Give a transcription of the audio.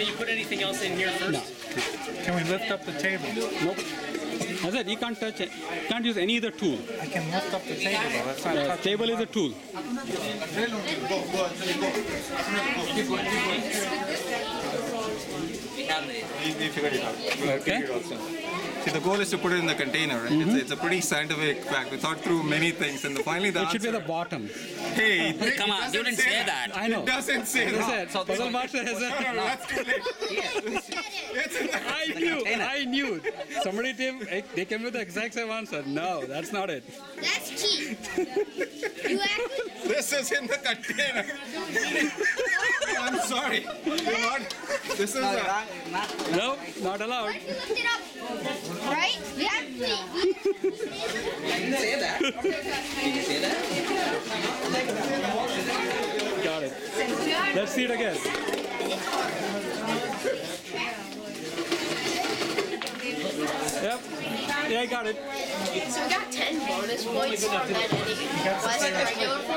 Can you put anything else in here first? No. Can we lift up the table? Nope. I said you can't touch it. You can't use any other tool. I can lift up the table, though. That's not The touching. table is a tool. We, we figured it out. We Okay. figured it out soon. See, the goal is to put it in the container, right? It's, mm-hmm. it's a pretty scientific fact. We thought through many things, and the, finally the It should be answer. at the bottom. hey, it, Come it on, you didn't say that. I know. It doesn't say As I that. said, puzzle master has No, a. no, that's too late. it's in the I knew. I knew. Somebody came. Eh, they came with the exact same answer. No, that's not it. That's cheap. You actually, This is in the container. I'm sorry. You're not. This is uh, a, No, not allowed. what you looked it up? Right? We actually, we, Didn't say that. Did you say that? Got it. Let's see it again. Yep. Yeah, I got it. so we got 10 bonus points for that. Was it regular points?